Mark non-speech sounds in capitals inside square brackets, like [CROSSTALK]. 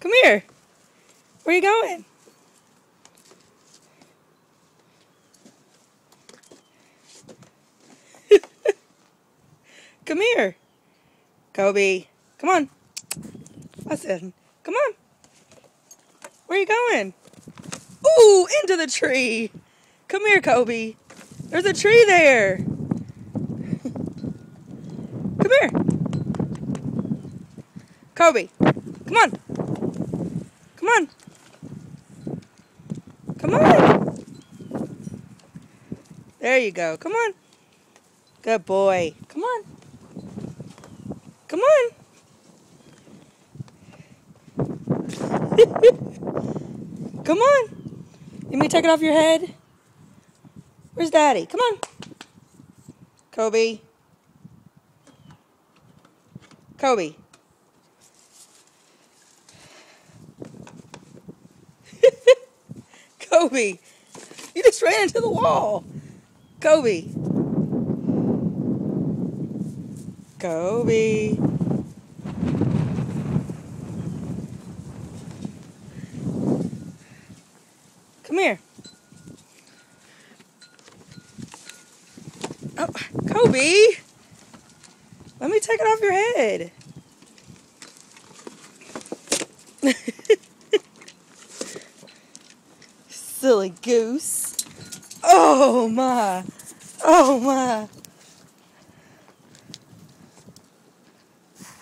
Come here. Where you going? Come here. Koby. Come on. I said, come on. Where you going? Ooh, into the tree. Come here, Koby. There's a tree there. Come here. Koby. Come on. Come on. Come on. There you go. Come on. Good boy. Come on. Come on. [LAUGHS] Come on. You me take it off your head? Where's Daddy? Come on. Koby. Koby. Koby. You just ran into the wall. Koby. Koby. Come here. Oh, Koby. Let me take it off your head. [LAUGHS] Silly goose. Oh my. Oh my.